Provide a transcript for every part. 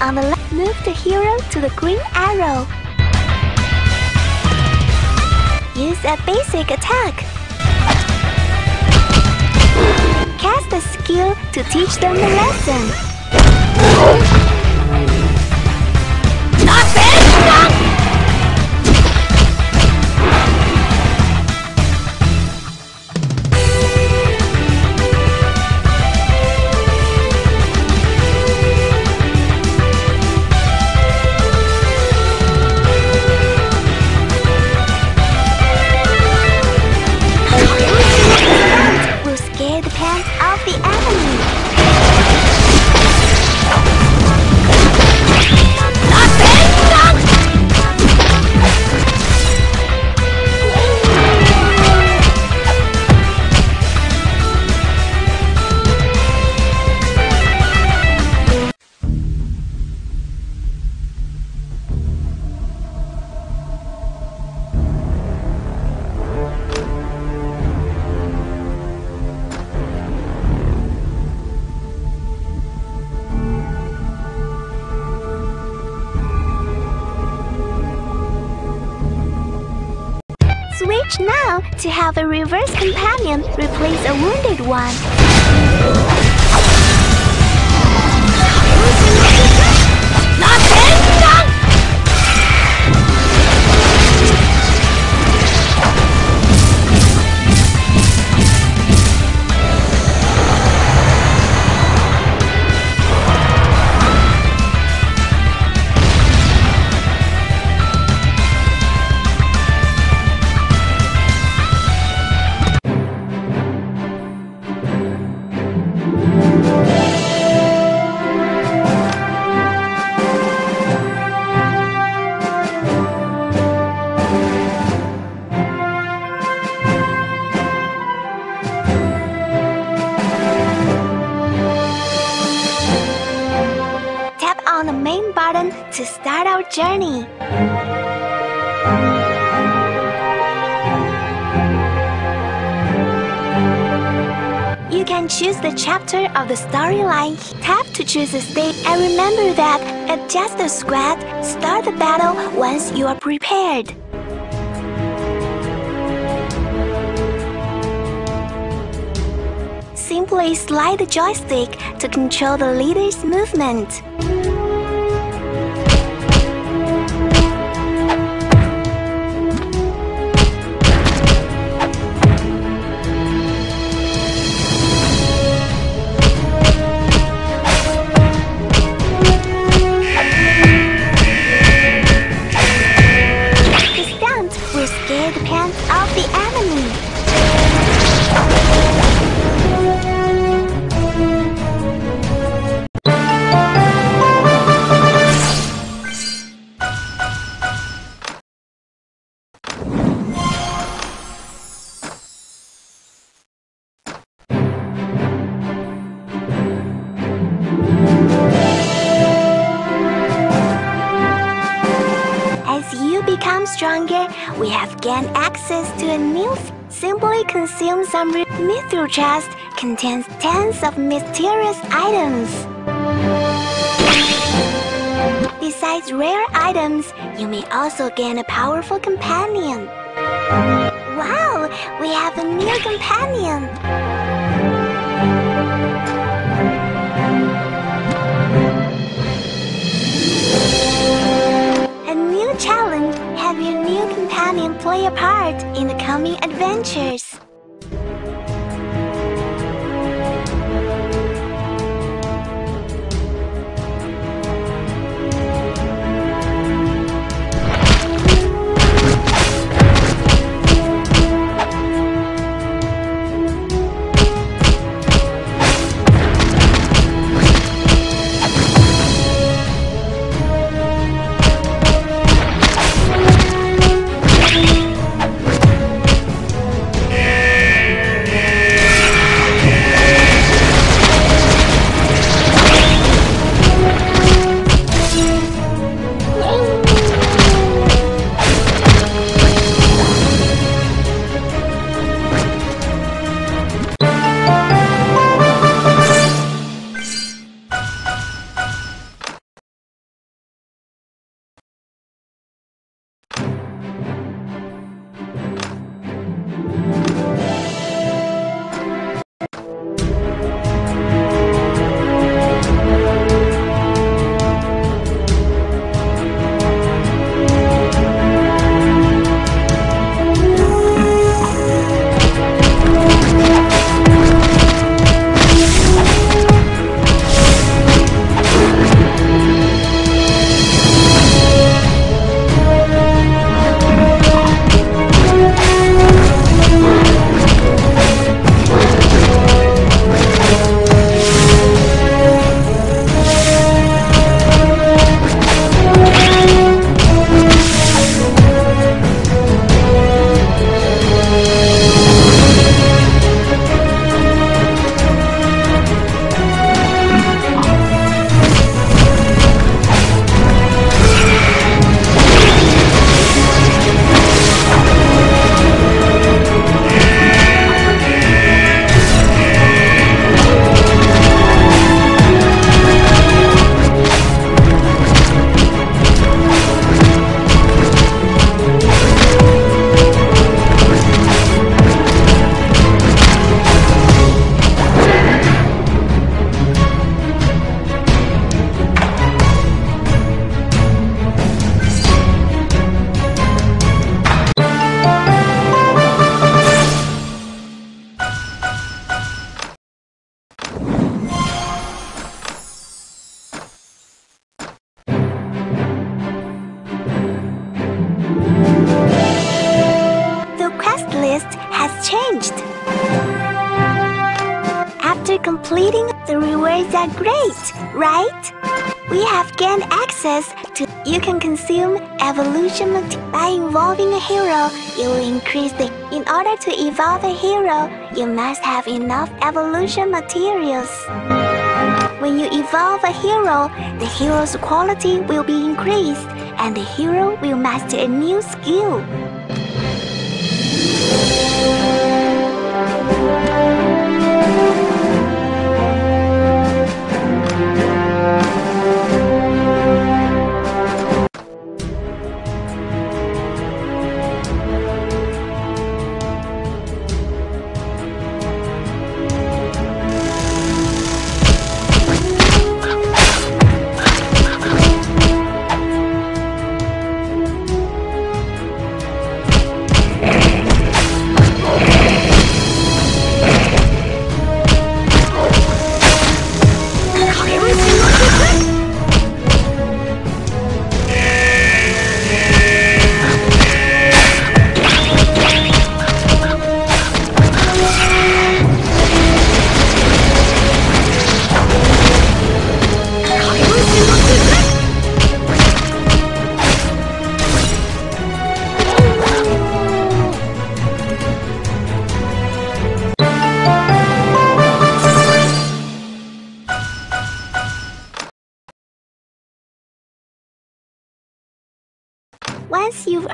on the left, move the hero to the green arrow. Use a basic attack. Cast a skill to teach them the lesson. will Switch now to have a reverse companion replace a wounded one. Our journey. You can choose the chapter of the storyline. Tap to choose a state and remember that adjust the squad, start the battle once you are prepared. Simply slide the joystick to control the leader's movement. We have gained access to a new. Simply consume some mithril chest contains tens of mysterious items. Besides rare items, you may also gain a powerful companion. Wow, we have a new companion. A new challenge. Your new companion play a part in the coming adventures. We have gained access to you can consume evolution by involving a hero. You will increase the in order to evolve a hero, you must have enough evolution materials. When you evolve a hero, the hero's quality will be increased and the hero will master a new skill.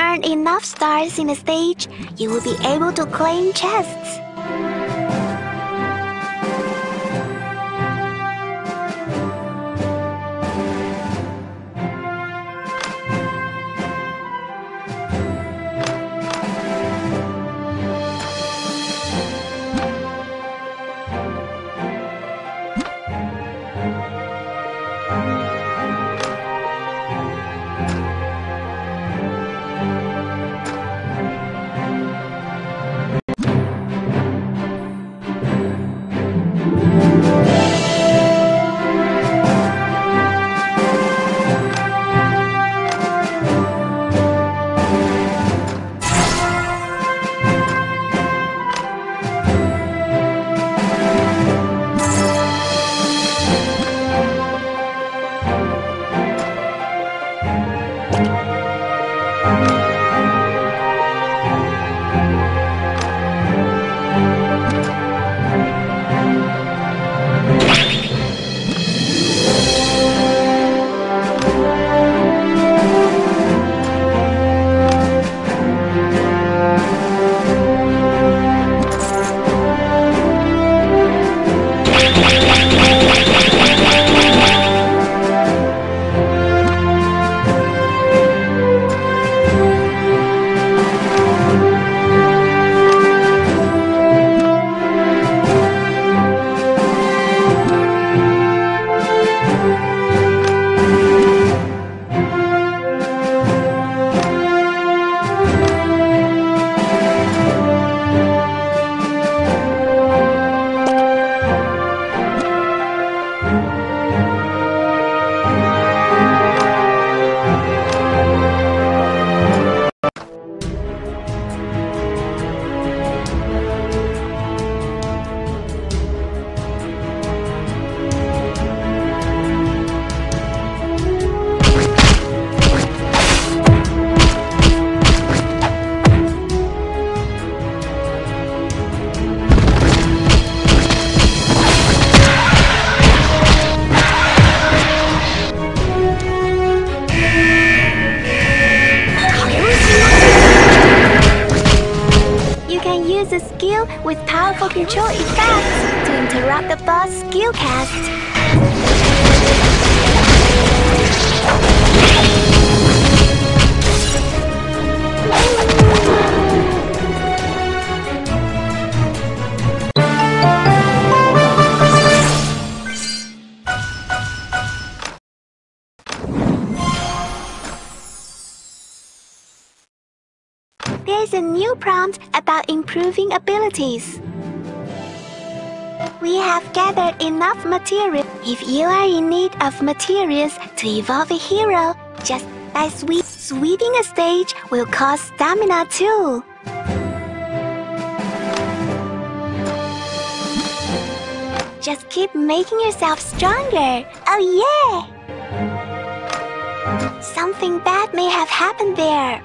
You've enough stars in a stage, you will be able to claim chests. With powerful control effects to interrupt the boss skill cast. There's a new prompt about improving abilities. We have gathered enough material. If you are in need of materials to evolve a hero, just by sweep sweeping a stage will cost stamina too. Just keep making yourself stronger. Oh yeah! Something bad may have happened there.